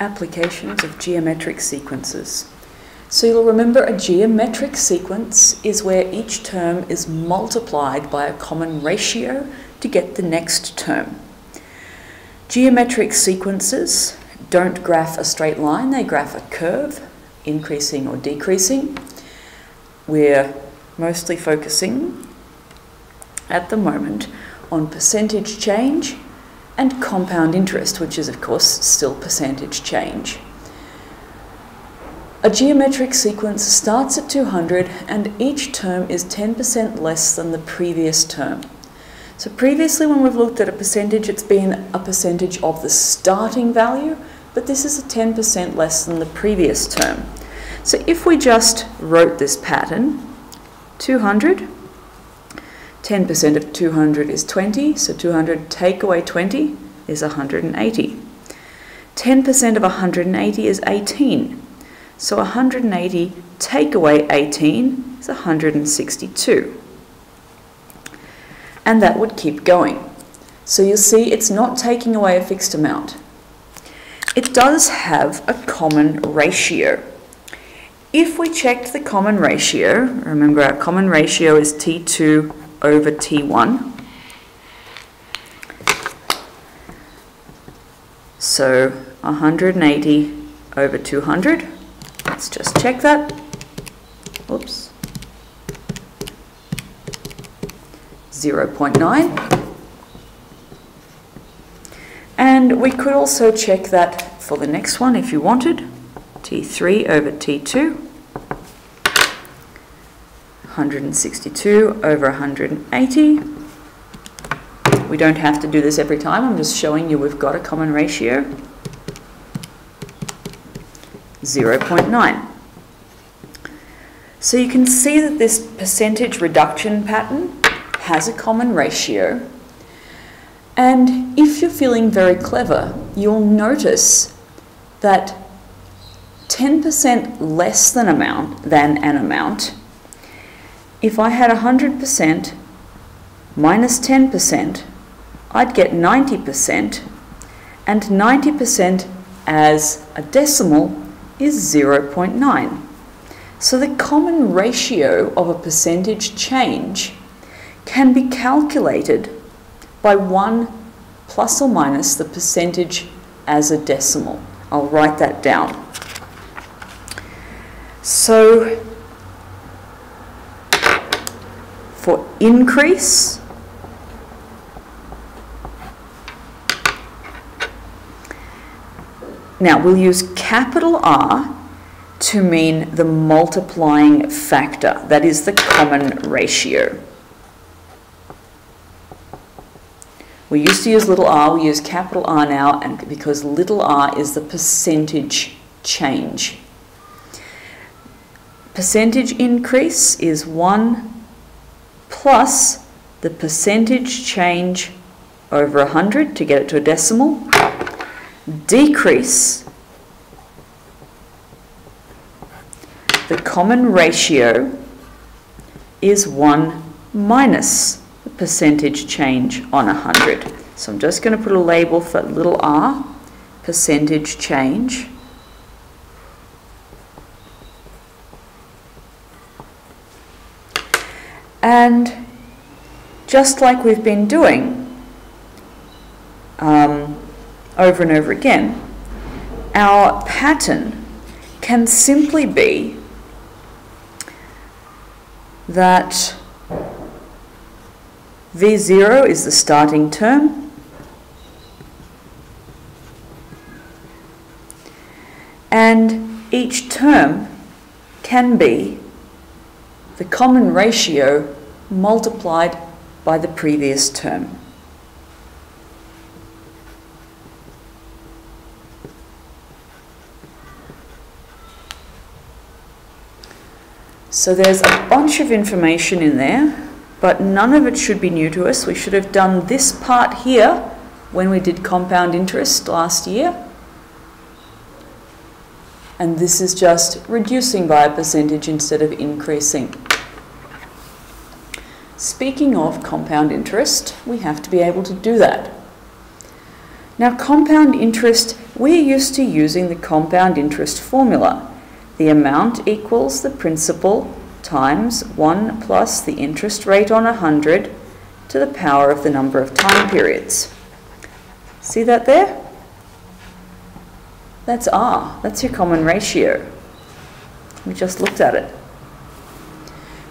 Applications of geometric sequences. So you'll remember a geometric sequence is where each term is multiplied by a common ratio to get the next term. Geometric sequences don't graph a straight line, they graph a curve, increasing or decreasing. We're mostly focusing at the moment on percentage change and compound interest, which is, of course, still percentage change. A geometric sequence starts at 200 and each term is 10% less than the previous term. So previously when we've looked at a percentage, it's been a percentage of the starting value, but this is a 10% less than the previous term. So if we just wrote this pattern, 200 10% of 200 is 20, so 200 take away 20 is 180. 10% of 180 is 18, so 180 take away 18 is 162. And that would keep going. So you'll see it's not taking away a fixed amount. It does have a common ratio. If we checked the common ratio, remember our common ratio is T2 over T1. So 180 over 200. Let's just check that. Oops. 0.9. And we could also check that for the next one if you wanted. T3 over T2. 162 over 180. We don't have to do this every time, I'm just showing you we've got a common ratio. 0.9. So you can see that this percentage reduction pattern has a common ratio. And if you're feeling very clever, you'll notice that 10% less than amount than an amount if I had 100% minus 10%, I'd get 90%, and 90% as a decimal is 0.9. So the common ratio of a percentage change can be calculated by 1 plus or minus the percentage as a decimal. I'll write that down. So for increase. Now we'll use capital R to mean the multiplying factor, that is the common ratio. We used to use little r, we use capital R now and because little r is the percentage change. Percentage increase is 1 plus the percentage change over 100 to get it to a decimal, decrease the common ratio is 1 minus the percentage change on 100. So I'm just going to put a label for little r, percentage change. And just like we've been doing um, over and over again, our pattern can simply be that V0 is the starting term and each term can be the common ratio multiplied by the previous term. So there's a bunch of information in there, but none of it should be new to us. We should have done this part here when we did compound interest last year. And this is just reducing by a percentage instead of increasing. Speaking of compound interest, we have to be able to do that. Now, compound interest we're used to using the compound interest formula. The amount equals the principal times 1 plus the interest rate on 100 to the power of the number of time periods. See that there? That's R. That's your common ratio. We just looked at it.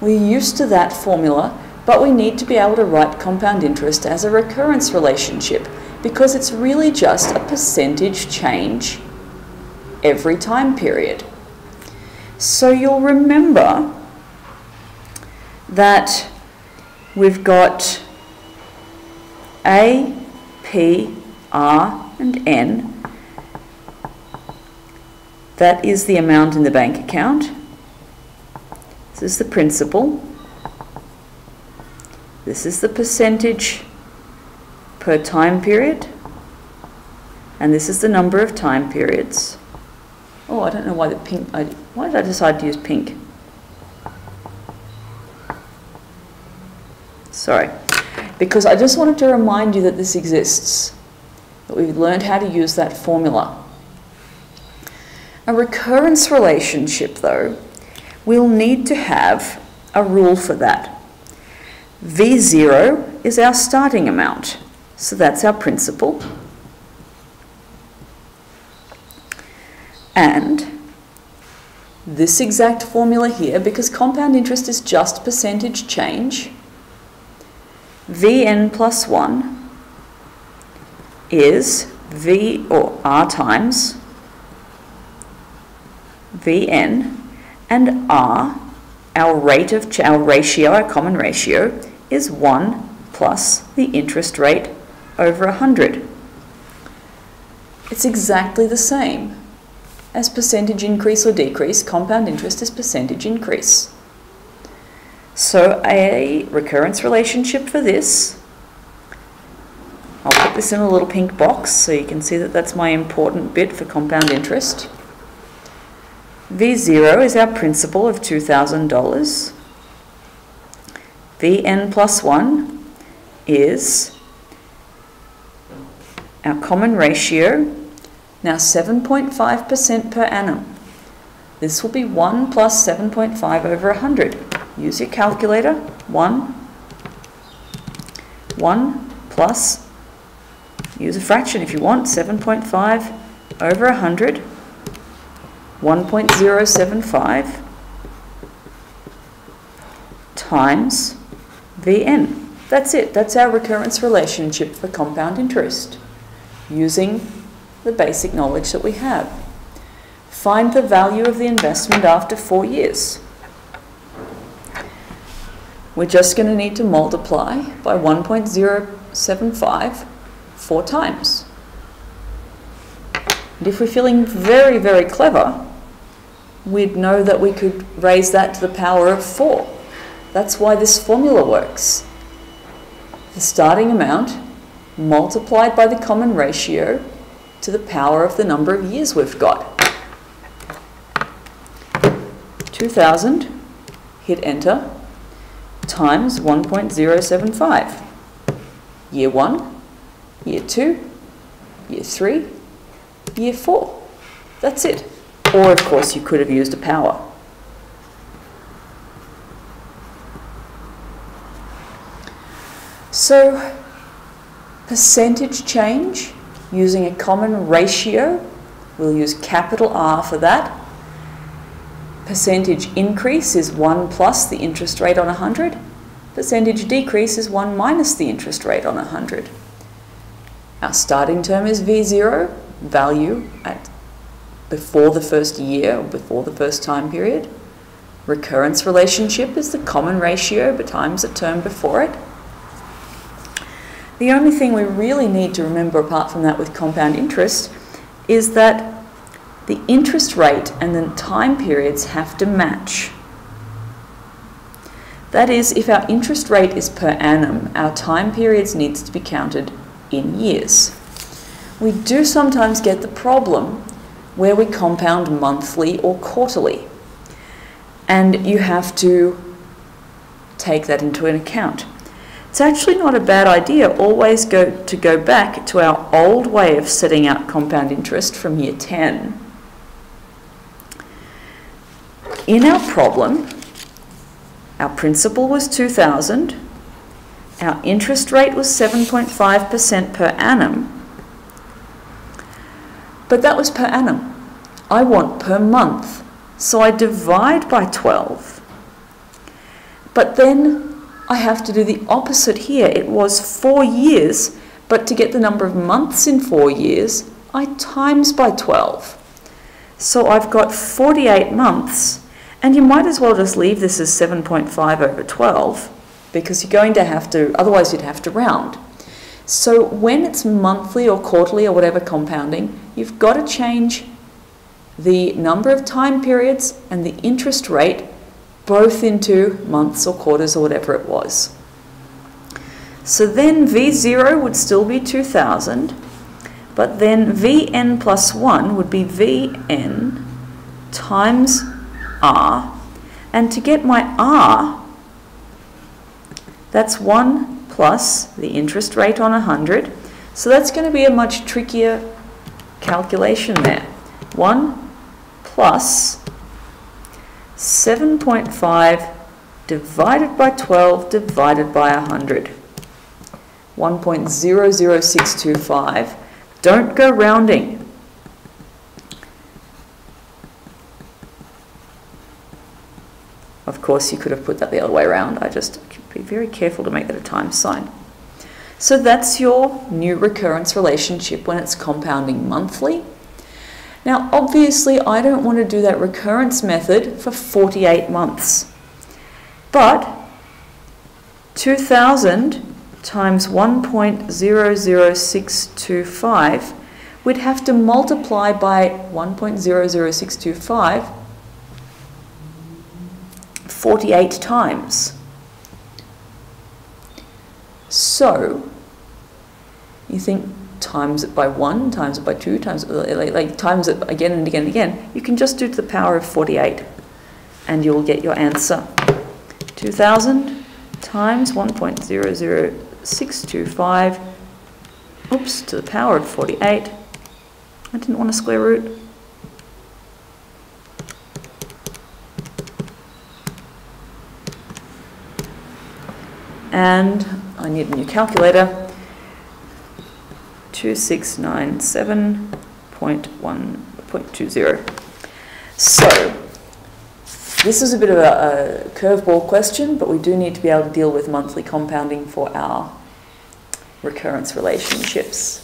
We're used to that formula, but we need to be able to write compound interest as a recurrence relationship because it's really just a percentage change every time period. So you'll remember that we've got A, P, R, and N that is the amount in the bank account. This is the principal. This is the percentage per time period. And this is the number of time periods. Oh, I don't know why the pink, I, why did I decide to use pink? Sorry. Because I just wanted to remind you that this exists, that we've learned how to use that formula. A recurrence relationship, though, we'll need to have a rule for that. V0 is our starting amount, so that's our principal. And this exact formula here, because compound interest is just percentage change, Vn plus 1 is V or R times Vn, and R, our rate of our ratio, our common ratio, is 1 plus the interest rate over 100. It's exactly the same as percentage increase or decrease. Compound interest is percentage increase. So a recurrence relationship for this, I'll put this in a little pink box so you can see that that's my important bit for compound interest. V0 is our principal of $2,000. Vn plus 1 is our common ratio, now 7.5% per annum. This will be 1 plus 7.5 over 100. Use your calculator. 1, 1 plus, use a fraction if you want, 7.5 over 100 1.075 times Vn. That's it. That's our recurrence relationship for compound interest using the basic knowledge that we have. Find the value of the investment after four years. We're just going to need to multiply by 1.075 four times. And if we're feeling very, very clever, we'd know that we could raise that to the power of 4. That's why this formula works. The starting amount multiplied by the common ratio to the power of the number of years we've got. 2000, hit enter, times 1.075. Year 1, year 2, year 3, year 4. That's it. Or, of course, you could have used a power. So, percentage change using a common ratio, we'll use capital R for that. Percentage increase is 1 plus the interest rate on 100. Percentage decrease is 1 minus the interest rate on 100. Our starting term is V0, value at before the first year or before the first time period. Recurrence relationship is the common ratio but times the term before it. The only thing we really need to remember apart from that with compound interest is that the interest rate and the time periods have to match. That is, if our interest rate is per annum, our time periods needs to be counted in years. We do sometimes get the problem where we compound monthly or quarterly. And you have to take that into an account. It's actually not a bad idea always go to go back to our old way of setting out compound interest from year 10. In our problem, our principal was 2000, our interest rate was 7.5% per annum, but that was per annum. I want per month. So I divide by 12. But then I have to do the opposite here. It was four years, but to get the number of months in four years, I times by 12. So I've got 48 months, and you might as well just leave this as 7.5 over 12, because you're going to have to, otherwise you'd have to round. So when it's monthly or quarterly or whatever compounding, you've got to change the number of time periods and the interest rate both into months or quarters or whatever it was. So then V0 would still be 2000, but then Vn plus 1 would be Vn times R. And to get my R, that's 1 plus the interest rate on 100. So that's going to be a much trickier calculation there. 1 plus 7.5 divided by 12 divided by 100. 1.00625. Don't go rounding. Of course, you could have put that the other way around. I just be very careful to make that a times sign. So that's your new recurrence relationship when it's compounding monthly. Now, obviously, I don't want to do that recurrence method for 48 months. But 2000 times 1.00625, we'd have to multiply by 1.00625 48 times. So, you think times it by 1, times it by 2, times uh, like, like times it again and again and again, you can just do to the power of 48 and you'll get your answer. 2000 times 1.00625, oops, to the power of 48. I didn't want a square root. And I need a new calculator. 2697.1.20. So, this is a bit of a, a curveball question, but we do need to be able to deal with monthly compounding for our recurrence relationships.